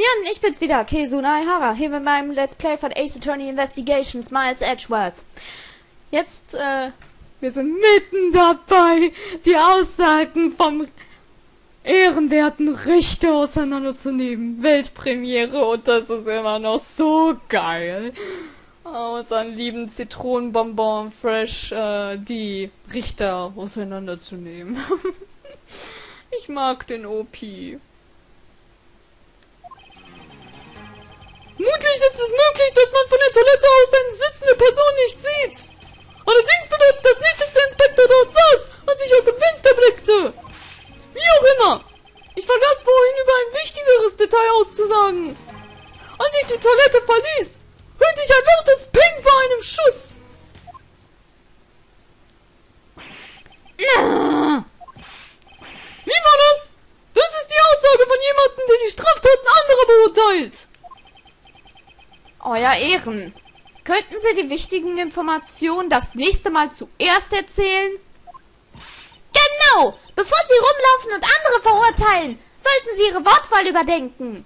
Ja, ich bin's wieder, Kezuna Ihara, hier mit meinem Let's Play von Ace Attorney Investigations, Miles Edgeworth. Jetzt, äh, wir sind mitten dabei, die Aussagen vom ehrenwerten Richter auseinanderzunehmen. Weltpremiere und das ist immer noch so geil. Oh, unseren lieben Zitronenbonbon Fresh, äh, die Richter auseinanderzunehmen. ich mag den OP. Mutlich ist es möglich, dass man von der Toilette aus eine sitzende Person nicht sieht. Allerdings bedeutet das nicht, dass der Inspektor dort saß und sich aus dem Fenster blickte. Wie auch immer. Ich vergaß vorhin über ein wichtigeres Detail auszusagen. Als ich die Toilette verließ, hörte ich ein lautes Ping vor einem Schuss. Wie war das? Das ist die Aussage von jemandem, der die Straftaten anderer beurteilt. Euer Ehren, könnten Sie die wichtigen Informationen das nächste Mal zuerst erzählen? Genau! Bevor Sie rumlaufen und andere verurteilen, sollten Sie Ihre Wortwahl überdenken.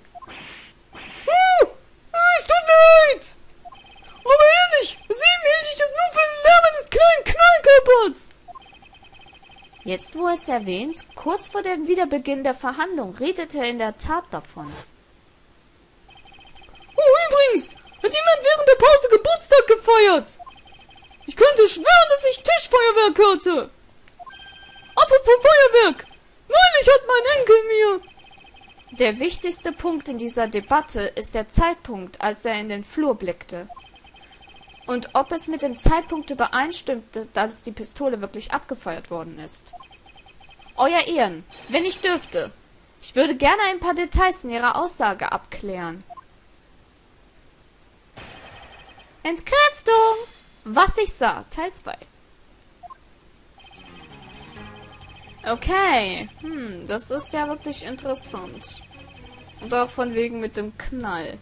Uh, es tut mir leid! Aber ehrlich, bis eben hielt ich es nur für den Lärm eines kleinen Knallkörpers. Jetzt, wo es erwähnt, kurz vor dem Wiederbeginn der Verhandlung redete er in der Tat davon. Oh, übrigens, hat jemand während der Pause Geburtstag gefeiert? Ich könnte schwören, dass ich Tischfeuerwerk hörte. Apropos Feuerwerk. Neulich hat mein Enkel mir... Der wichtigste Punkt in dieser Debatte ist der Zeitpunkt, als er in den Flur blickte. Und ob es mit dem Zeitpunkt übereinstimmte, dass die Pistole wirklich abgefeuert worden ist. Euer Ehren, wenn ich dürfte, ich würde gerne ein paar Details in Ihrer Aussage abklären. Entkräftung! Was ich sah, Teil 2. Okay, hm, das ist ja wirklich interessant. Und auch von wegen mit dem Knall.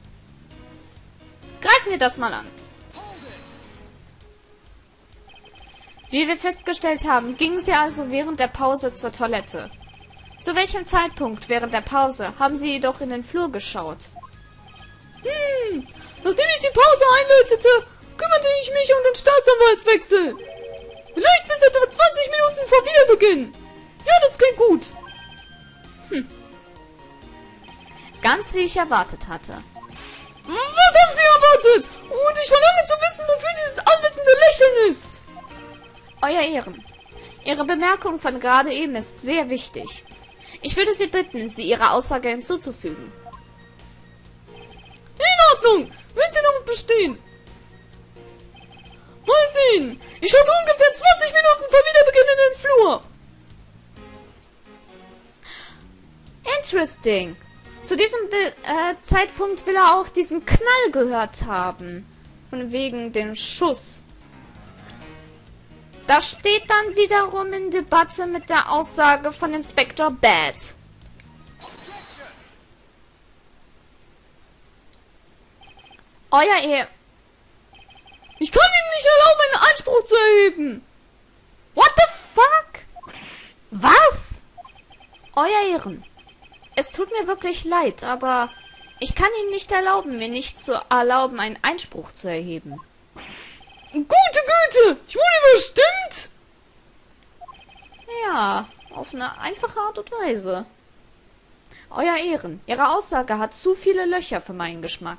Greifen wir das mal an. Wie wir festgestellt haben, gingen sie also während der Pause zur Toilette. Zu welchem Zeitpunkt während der Pause haben sie jedoch in den Flur geschaut? Nachdem ich die Pause einläutete, kümmerte ich mich um den Staatsanwaltswechsel. Vielleicht bis etwa 20 Minuten vor Wiederbeginn. Ja, das klingt gut. Hm. Ganz wie ich erwartet hatte. Was haben Sie erwartet? Und ich verlange zu wissen, wofür dieses allwissende Lächeln ist. Euer Ehren, Ihre Bemerkung von gerade eben ist sehr wichtig. Ich würde Sie bitten, sie Ihrer Aussage hinzuzufügen. Ordnung, wenn Sie darauf bestehen. Mal sehen. Ich schaute ungefähr 20 Minuten vor Wiederbeginn in den Flur. Interesting. Zu diesem Be äh, Zeitpunkt will er auch diesen Knall gehört haben. Von wegen dem Schuss. Das steht dann wiederum in Debatte mit der Aussage von Inspektor Bad. Euer Ehe. Ich kann Ihnen nicht erlauben, einen Einspruch zu erheben. What the fuck? Was? Euer Ehren. Es tut mir wirklich leid, aber ich kann Ihnen nicht erlauben, mir nicht zu erlauben, einen Einspruch zu erheben. Gute Güte! Ich wurde überstimmt! Ja, auf eine einfache Art und Weise. Euer Ehren, Ihre Aussage hat zu viele Löcher für meinen Geschmack.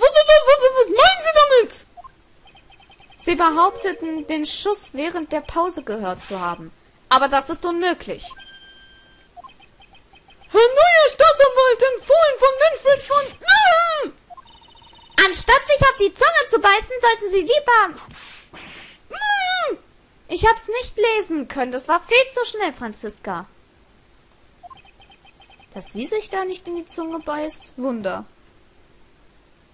Was meinen Sie damit? Sie behaupteten, den Schuss während der Pause gehört zu haben. Aber das ist unmöglich. Herr neuer Staatsanwalt, empfohlen von Manfred von... Anstatt sich auf die Zunge zu beißen, sollten Sie lieber... Ich hab's nicht lesen können. Das war viel zu schnell, Franziska. Dass sie sich da nicht in die Zunge beißt? Wunder.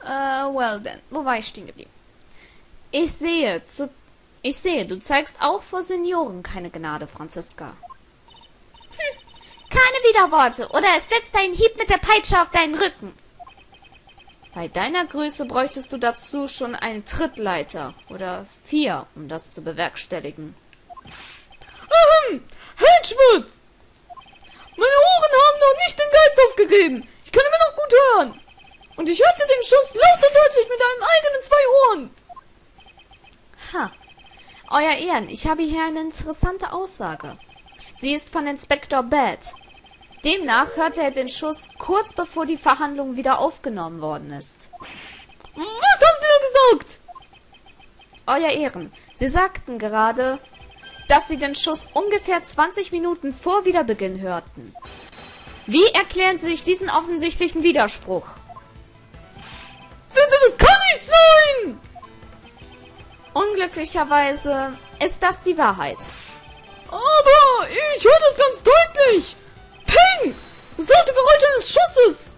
Äh, well then. Wo war ich stehen geblieben? Ich sehe, zu, ich sehe, du zeigst auch vor Senioren keine Gnade, Franziska. Hm, keine Widerworte, oder es setzt einen Hieb mit der Peitsche auf deinen Rücken. Bei deiner Größe bräuchtest du dazu schon eine Trittleiter oder vier, um das zu bewerkstelligen. Ahem, Hedgewood! Meine Ohren haben noch nicht den Geist aufgegeben. Ich kann immer noch hören. Und ich hörte den Schuss laut und deutlich mit einem eigenen zwei Ohren. Ha. Euer Ehren, ich habe hier eine interessante Aussage. Sie ist von Inspektor Bad. Demnach hörte er den Schuss kurz bevor die Verhandlung wieder aufgenommen worden ist. Was haben Sie da gesagt? Euer Ehren, Sie sagten gerade, dass Sie den Schuss ungefähr 20 Minuten vor Wiederbeginn hörten. Wie erklären Sie sich diesen offensichtlichen Widerspruch? Das kann nicht sein! Unglücklicherweise ist das die Wahrheit. Aber ich höre das ganz deutlich. Peng! Das laute Geräusch eines Schusses.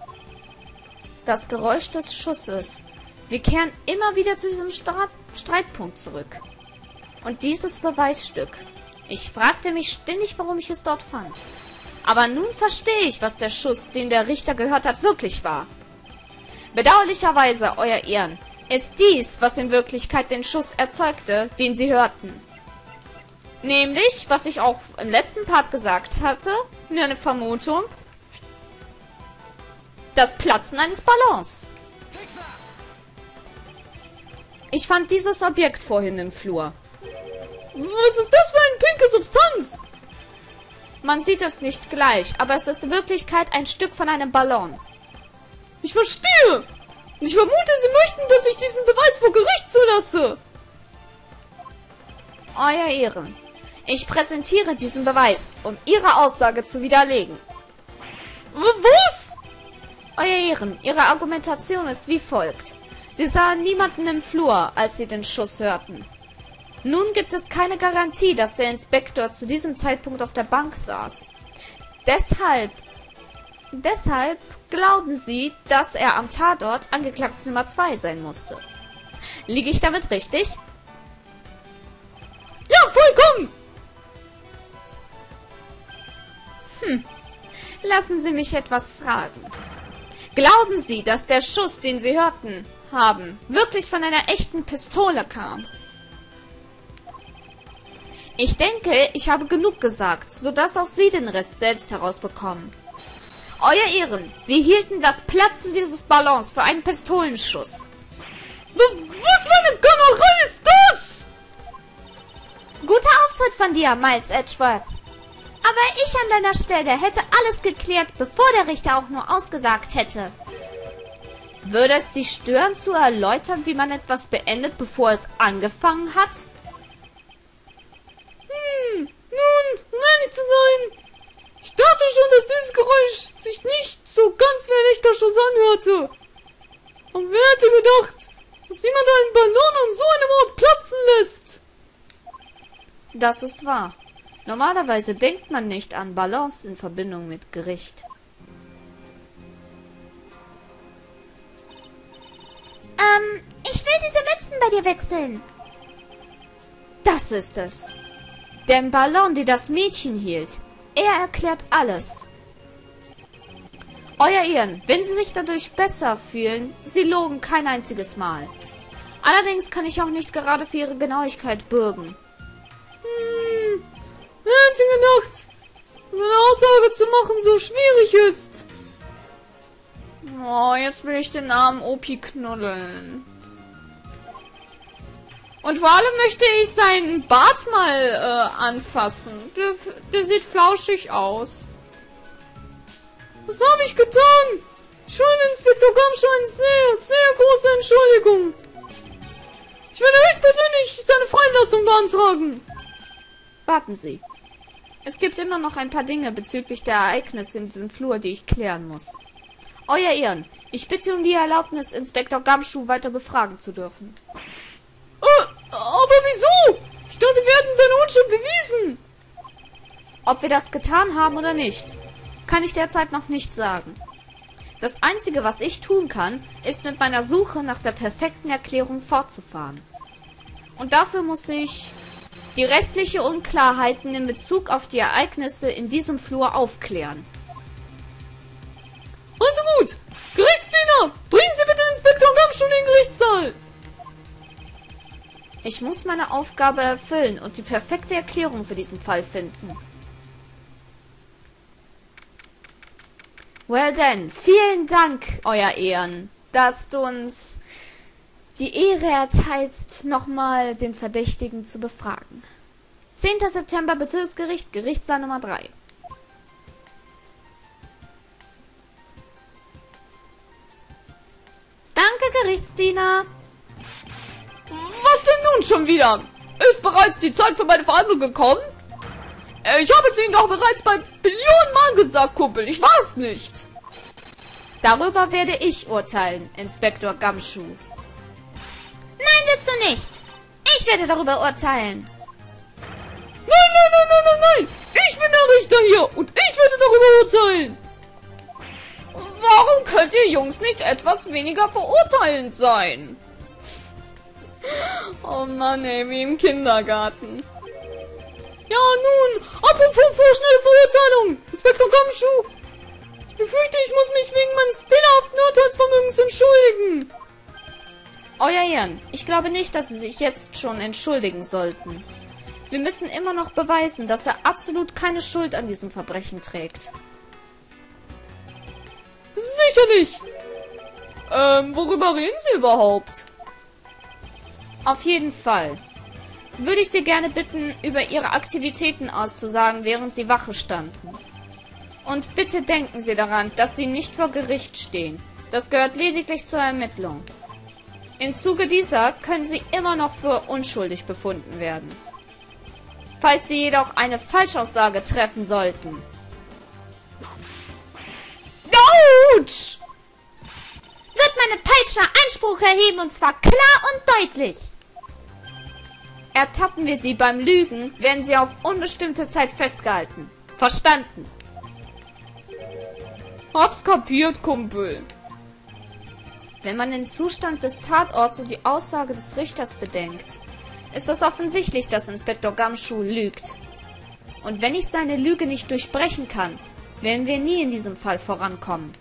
Das Geräusch des Schusses. Wir kehren immer wieder zu diesem Stra Streitpunkt zurück. Und dieses Beweisstück. Ich fragte mich ständig, warum ich es dort fand. Aber nun verstehe ich, was der Schuss, den der Richter gehört hat, wirklich war. Bedauerlicherweise, Euer Ehren, ist dies, was in Wirklichkeit den Schuss erzeugte, den Sie hörten. Nämlich, was ich auch im letzten Part gesagt hatte, mir eine Vermutung, das Platzen eines Ballons. Ich fand dieses Objekt vorhin im Flur. Was ist das für eine pinke Substanz? Man sieht es nicht gleich, aber es ist in Wirklichkeit ein Stück von einem Ballon. Ich verstehe. Ich vermute, Sie möchten, dass ich diesen Beweis vor Gericht zulasse. Euer Ehren, ich präsentiere diesen Beweis, um Ihre Aussage zu widerlegen. Was? Euer Ehren, Ihre Argumentation ist wie folgt. Sie sahen niemanden im Flur, als Sie den Schuss hörten. Nun gibt es keine Garantie, dass der Inspektor zu diesem Zeitpunkt auf der Bank saß. Deshalb, deshalb glauben Sie, dass er am Tatort Angeklagt Nummer 2 sein musste. Liege ich damit richtig? Ja, vollkommen. Lassen Sie mich etwas fragen. Glauben Sie, dass der Schuss, den Sie hörten haben, wirklich von einer echten Pistole kam? Ich denke, ich habe genug gesagt, sodass auch Sie den Rest selbst herausbekommen. Euer Ehren, Sie hielten das Platzen dieses Ballons für einen Pistolenschuss. W- Was für eine Gönnerei ist das? Guter Auftritt von dir, Miles Edgeworth. Aber ich an deiner Stelle hätte alles geklärt, bevor der Richter auch nur ausgesagt hätte. Würde es dich stören zu erläutern, wie man etwas beendet, bevor es angefangen hat? Hm, nun, um ehrlich zu sein. Ich dachte schon, dass dieses Geräusch sich nicht so ganz wie ein echter Schuss anhörte. Und wer hätte gedacht, dass jemand einen Ballon an so einem Ort platzen lässt? Das ist wahr. Normalerweise denkt man nicht an Balance in Verbindung mit Gericht. Ähm, ich will diese Mützen bei dir wechseln. Das ist es. Der Ballon, die das Mädchen hielt. Er erklärt alles. Euer Ehren, wenn Sie sich dadurch besser fühlen, Sie logen kein einziges Mal. Allerdings kann ich auch nicht gerade für Ihre Genauigkeit bürgen. Hm, gedacht, dass eine Aussage zu machen so schwierig ist? Oh, jetzt will ich den armen Opi knuddeln. Und vor allem möchte ich seinen Bart mal äh, anfassen. Der, der sieht flauschig aus. Was habe ich getan? Schulde Inspektor Gamschow eine sehr, sehr große Entschuldigung. Ich werde höchstpersönlich seine Freilassung beantragen. Warten Sie. Es gibt immer noch ein paar Dinge bezüglich der Ereignisse in diesem Flur, die ich klären muss. Euer Ehren, ich bitte um die Erlaubnis, Inspektor Gamschuh weiter befragen zu dürfen. Äh, aber wieso? Ich dachte, wir hätten seine Unschuld bewiesen. Ob wir das getan haben oder nicht, kann ich derzeit noch nicht sagen. Das Einzige, was ich tun kann, ist mit meiner Suche nach der perfekten Erklärung fortzufahren. Und dafür muss ich die restliche Unklarheiten in Bezug auf die Ereignisse in diesem Flur aufklären. Also gut. Gerichtsdiener, bringen Sie bitte Inspektor Gamschow in den Gerichtssaal. Ich muss meine Aufgabe erfüllen und die perfekte Erklärung für diesen Fall finden. Well then, vielen Dank, Euer Ehren, dass du uns die Ehre erteilst, nochmal den Verdächtigen zu befragen. 10. September Bezirksgericht, Gerichtssaal Nummer 3. Danke, Gerichtsdiener. Was denn nun schon wieder? Ist bereits die Zeit für meine Verhandlung gekommen? Äh, Ich habe es Ihnen doch bereits bei Billionen Mal gesagt, Kumpel. Ich war es nicht. Darüber werde ich urteilen, Inspektor Gamschuh. Nein, wirst du nicht. Ich werde darüber urteilen. Nein, nein, nein, nein, nein, nein. Ich bin der Richter hier und ich werde darüber urteilen. Warum könnt ihr Jungs nicht etwas weniger verurteilend sein? Oh Mann, ey, wie im Kindergarten. Ja, nun, apropos vorschnelle Verurteilung. Inspektor Gamschuh. Ich befürchte, ich muss mich wegen meines fehlerhaften Urteilsvermögens entschuldigen. Euer Ehren, ich glaube nicht, dass Sie sich jetzt schon entschuldigen sollten. Wir müssen immer noch beweisen, dass er absolut keine Schuld an diesem Verbrechen trägt. Sicherlich. Ähm, worüber reden Sie überhaupt? Auf jeden Fall. Würde ich Sie gerne bitten, über Ihre Aktivitäten auszusagen, während Sie Wache standen. Und bitte denken Sie daran, dass Sie nicht vor Gericht stehen. Das gehört lediglich zur Ermittlung. Im Zuge dieser können Sie immer noch für unschuldig befunden werden. Falls Sie jedoch eine Falschaussage treffen sollten, Autsch! wird meine Peitscher Einspruch erheben und zwar klar und deutlich. Ertappen wir Sie beim Lügen, werden Sie auf unbestimmte Zeit festgehalten. Verstanden? Hab's kapiert, Kumpel. Wenn man den Zustand des Tatorts und die Aussage des Richters bedenkt, ist es offensichtlich, dass Inspektor Gamschuh lügt. Und wenn ich seine Lüge nicht durchbrechen kann, werden wir nie in diesem Fall vorankommen.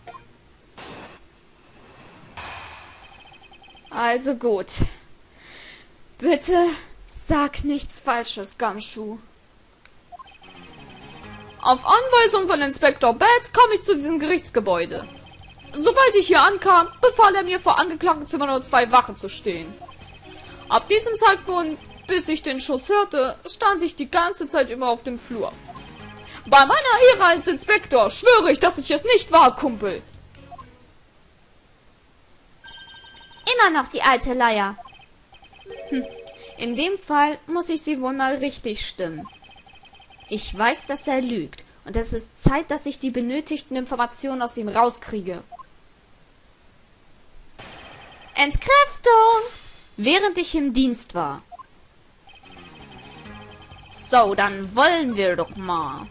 Also gut. Bitte sag nichts Falsches, Gamschuh. Auf Anweisung von Inspektor Bats kam ich zu diesem Gerichtsgebäude. Sobald ich hier ankam, befahl er mir vor Angeklagtenzimmer nur zwei Wachen zu stehen. Ab diesem Zeitpunkt, bis ich den Schuss hörte, stand ich die ganze Zeit über auf dem Flur. Bei meiner Ehre als Inspektor schwöre ich, dass ich es nicht war, Kumpel. Immer noch die alte Leier. Hm. In dem Fall muss ich sie wohl mal richtig stimmen. Ich weiß, dass er lügt. Und es ist Zeit, dass ich die benötigten Informationen aus ihm rauskriege. Entkräftung! Während ich im Dienst war. So, dann wollen wir doch mal.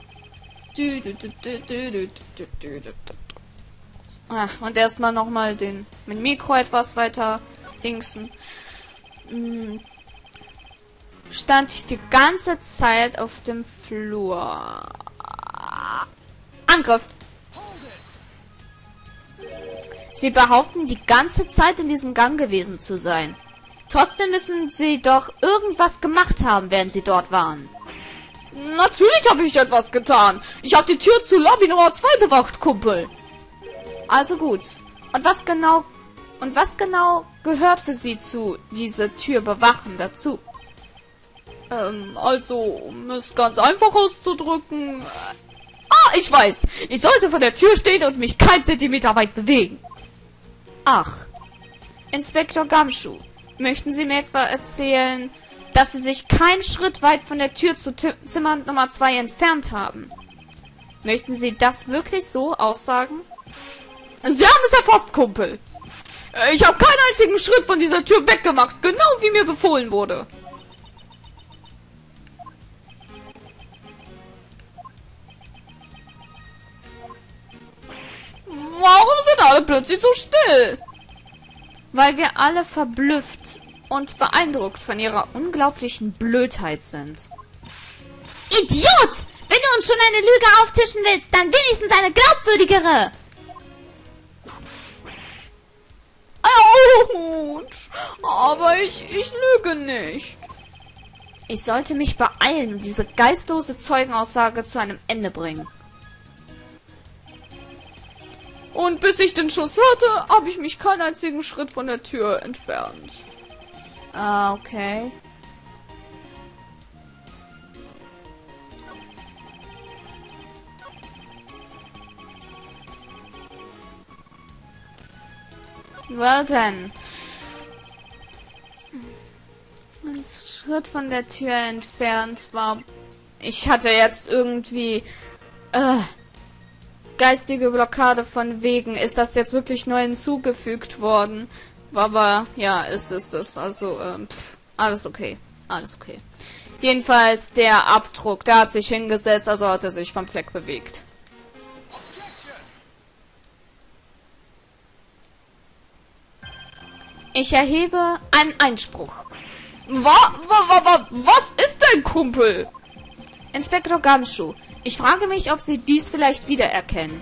Und erstmal nochmal den mit Mikro etwas weiter linksen. Stand ich die ganze Zeit auf dem Flur. Angriff! Sie behaupten, die ganze Zeit in diesem Gang gewesen zu sein. Trotzdem müssen sie doch irgendwas gemacht haben, während sie dort waren. Natürlich habe ich etwas getan. Ich habe die Tür zu Lobby Nummer 2 bewacht, Kumpel. Also gut. Und was genau und was genau gehört für Sie zu diese Tür bewachen dazu? Ähm, also, um es ganz einfach auszudrücken. äh, Ah, ich weiß. Ich sollte vor der Tür stehen und mich kein Zentimeter weit bewegen. Ach. Inspektor Gamschuh, möchten Sie mir etwa erzählen, dass Sie sich keinen Schritt weit von der Tür zu Ti- Zimmer Nummer 2 entfernt haben? Möchten Sie das wirklich so aussagen? Sie haben es erfasst, Kumpel. Äh, Ich habe keinen einzigen Schritt von dieser Tür weggemacht, genau wie mir befohlen wurde. Warum sind alle plötzlich so still? Weil wir alle verblüfft und beeindruckt von ihrer unglaublichen Blödheit sind. Idiot! Wenn du uns schon eine Lüge auftischen willst, dann wenigstens eine glaubwürdigere! Autsch! Aber ich, ich lüge nicht. Ich sollte mich beeilen und diese geistlose Zeugenaussage zu einem Ende bringen. Und bis ich den Schuss hörte, habe ich mich keinen einzigen Schritt von der Tür entfernt. Ah, okay. Well then. Ein Schritt von der Tür entfernt war. Ich hatte jetzt irgendwie äh, geistige Blockade von wegen. Ist das jetzt wirklich neu hinzugefügt worden? Aber ja, ist es. Also ähm, pff, alles okay, alles okay. Jedenfalls der Abdruck, der hat sich hingesetzt, also hat er sich vom Fleck bewegt. Ich erhebe einen Einspruch. Wa, wa, wa, wa, was ist denn, Kumpel? Inspektor Gamschuh, ich frage mich, ob Sie dies vielleicht wiedererkennen.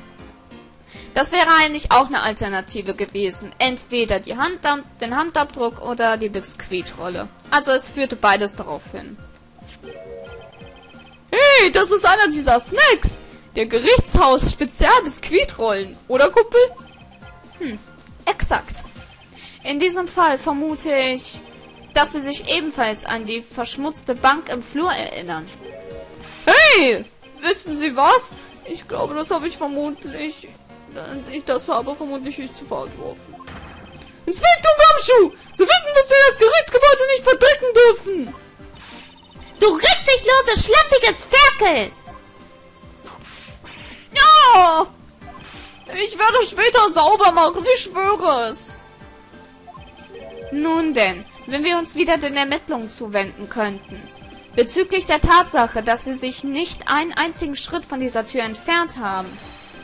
Das wäre eigentlich auch eine Alternative gewesen. Entweder die Handab den Handabdruck oder die Biskuitrolle. Also es führte beides darauf hin. Hey, das ist einer dieser Snacks. Der Gerichtshaus Spezial-Biskuitrollen. Oder, Kumpel? Hm, exakt. In diesem Fall vermute ich, dass sie sich ebenfalls an die verschmutzte Bank im Flur erinnern. Hey, wissen Sie was? Ich glaube, das habe ich vermutlich... Ich das habe vermutlich ich zu verantworten. Inspektor Gamschuh! Sie wissen, dass Sie das Gerichtsgebäude nicht verdrecken dürfen! Du rücksichtslose, schlampiges Ferkel! Ja! Ich werde später sauber machen, ich schwöre es! Nun denn, wenn wir uns wieder den Ermittlungen zuwenden könnten. Bezüglich der Tatsache, dass sie sich nicht einen einzigen Schritt von dieser Tür entfernt haben.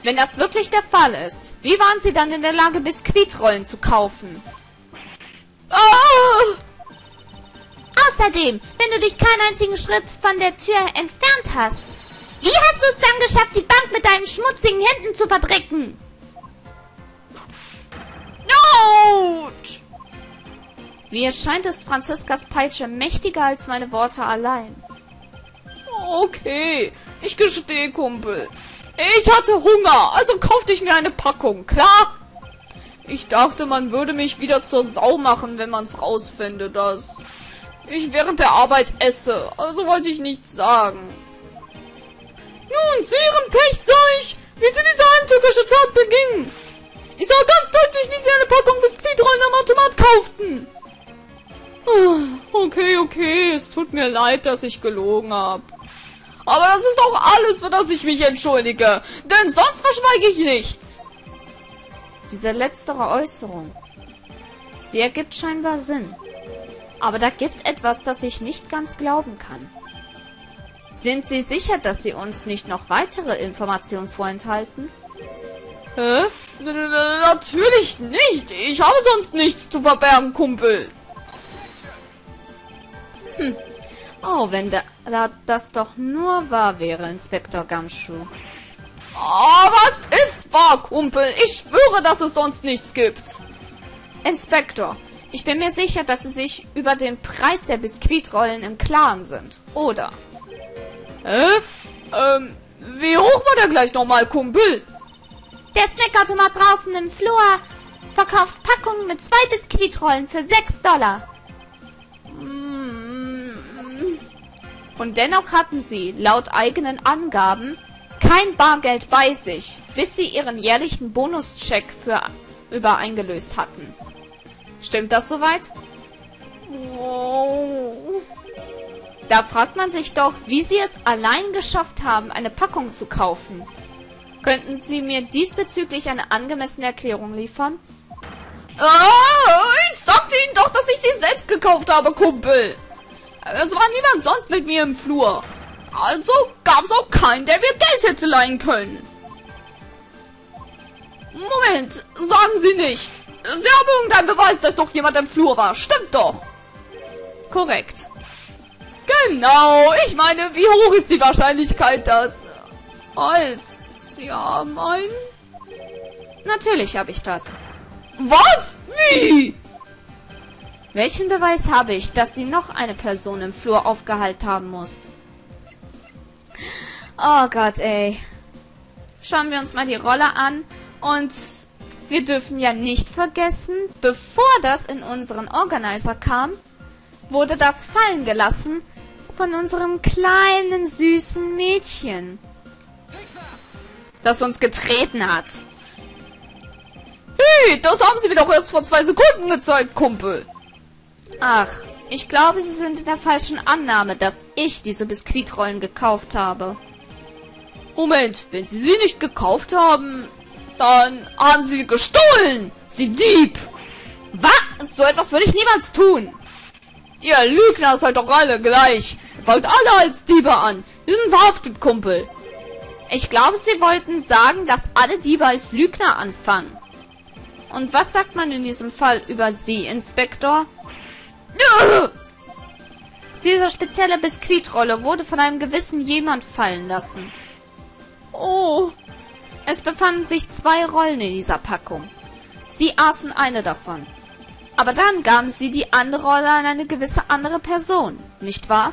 Wenn das wirklich der Fall ist, wie waren sie dann in der Lage, Biskuitrollen zu kaufen? Ah! Außerdem, wenn du dich keinen einzigen Schritt von der Tür entfernt hast, wie hast du es dann geschafft, die Bank mit deinen schmutzigen Händen zu verdrecken? Not! Wie es scheint, ist Franziskas Peitsche mächtiger als meine Worte allein. Okay, ich gestehe, Kumpel. Ich hatte Hunger, also kaufte ich mir eine Packung, klar? Ich dachte, man würde mich wieder zur Sau machen, wenn man's rausfände, dass ich während der Arbeit esse. Also wollte ich nichts sagen. Nun, zu ihrem Pech sah ich, wie sie diese heimtückische Tat begingen. Ich sah ganz deutlich, wie sie eine Packung Biskuitrollen am Automat kauften. Ah, Okay, okay, es tut mir leid, dass ich gelogen habe. Aber das ist auch alles, für das ich mich entschuldige. Denn sonst verschweige ich nichts. Diese letztere Äußerung. Sie ergibt scheinbar Sinn. Aber da gibt etwas, das ich nicht ganz glauben kann. Sind Sie sicher, dass Sie uns nicht noch weitere Informationen vorenthalten? Hä? N -n -n Natürlich nicht. Ich habe sonst nichts zu verbergen, Kumpel. Oh, wenn da, da das doch nur wahr wäre, Inspektor Gamschuh. Ah, was ist wahr, Kumpel? Ich schwöre, dass es sonst nichts gibt. Inspektor, ich bin mir sicher, dass Sie sich über den Preis der Biskuitrollen im Klaren sind. Oder? Hä? Ähm, wie hoch war der gleich nochmal, Kumpel? Der Snackautomat draußen im Flur verkauft Packungen mit zwei Biskuitrollen für 6 Dollar. Und dennoch hatten sie, laut eigenen Angaben, kein Bargeld bei sich, bis sie ihren jährlichen Bonuscheck für übereingelöst hatten. Stimmt das soweit? Wow. Da fragt man sich doch, wie sie es allein geschafft haben, eine Packung zu kaufen. Könnten Sie mir diesbezüglich eine angemessene Erklärung liefern? Ah, ich sagte Ihnen doch, dass ich sie selbst gekauft habe, Kumpel. Es war niemand sonst mit mir im Flur. Also gab es auch keinen, der mir Geld hätte leihen können. Moment, sagen Sie nicht. Sie haben irgendeinen Beweis, dass doch jemand im Flur war. Stimmt doch. Korrekt. Genau, ich meine, wie hoch ist die Wahrscheinlichkeit, dass... Halt, Sie haben einen... Natürlich habe ich das. Was? Wie? Welchen Beweis habe ich, dass sie noch eine Person im Flur aufgehalten haben muss? Oh Gott, ey. Schauen wir uns mal die Rolle an und wir dürfen ja nicht vergessen, bevor das in unseren Organizer kam, wurde das fallen gelassen von unserem kleinen süßen Mädchen, das uns getreten hat. Hey, das haben sie mir doch erst vor zwei Sekunden gezeigt, Kumpel. Ach, ich glaube, Sie sind in der falschen Annahme, dass ich diese Biskuitrollen gekauft habe. Moment, wenn Sie sie nicht gekauft haben, dann haben Sie sie gestohlen. Sie Dieb. Was? So etwas würde ich niemals tun. Ihr Lügner seid doch alle gleich. Ihr fangt alle als Diebe an. Sie sind verhaftet, Kumpel. Ich glaube, Sie wollten sagen, dass alle Diebe als Lügner anfangen. Und was sagt man in diesem Fall über Sie, Inspektor? Diese spezielle Biskuitrolle wurde von einem gewissen jemand fallen lassen. Oh, es befanden sich zwei Rollen in dieser Packung. Sie aßen eine davon. Aber dann gaben sie die andere Rolle an eine gewisse andere Person, nicht wahr?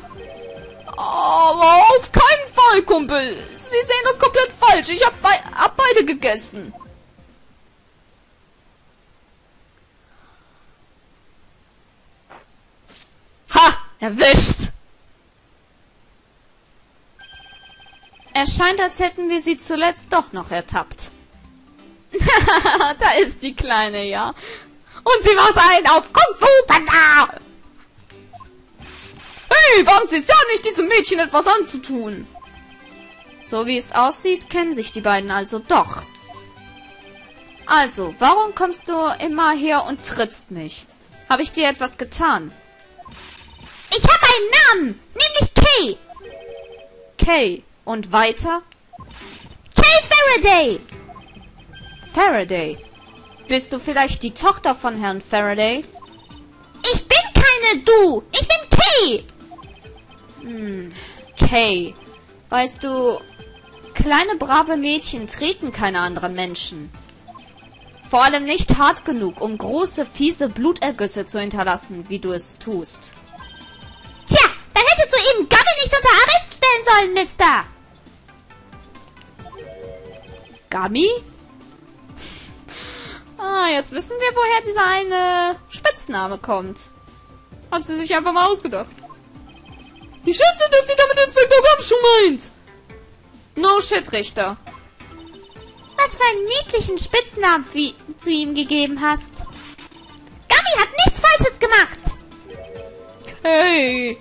Aber auf keinen Fall, Kumpel. Sie sehen das komplett falsch. Ich hab, be hab beide gegessen. Ha! Erwischt! Es scheint, als hätten wir sie zuletzt doch noch ertappt. da ist die Kleine, ja. Und sie macht einen auf Kung Fu Panda! Hey, warum sie es ja nicht, diesem Mädchen etwas anzutun? So wie es aussieht, kennen sich die beiden also doch. Also, warum kommst du immer her und trittst mich? Habe ich dir etwas getan? Einen Namen, nämlich Kay. Kay. Und weiter? Kay Faraday. Faraday. Bist du vielleicht die Tochter von Herrn Faraday? Ich bin keine du. Ich bin Kay. Hm, Kay. Weißt du, kleine brave Mädchen treten keine anderen Menschen. Vor allem nicht hart genug, um große, fiese Blutergüsse zu hinterlassen, wie du es tust. Hättest du eben Gabby nicht unter Arrest stellen sollen, Mister. Gummy? Ah, jetzt wissen wir, woher dieser eine Spitzname kommt. Hat sie sich einfach mal ausgedacht. Ich schätze, dass sie damit Inspektor Gamschuh meint. No shit, Richter. Was für einen niedlichen Spitznamen für, zu ihm gegeben hast. Gummy hat nichts Falsches gemacht. Hey.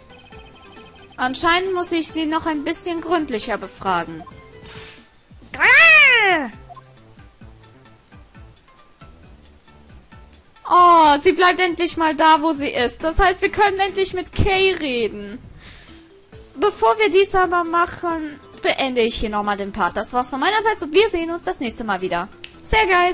Anscheinend muss ich sie noch ein bisschen gründlicher befragen. Oh, sie bleibt endlich mal da, wo sie ist. Das heißt, wir können endlich mit Kay reden. Bevor wir dies aber machen, beende ich hier nochmal den Part. Das war's von meiner Seite und wir sehen uns das nächste Mal wieder. Sehr geil.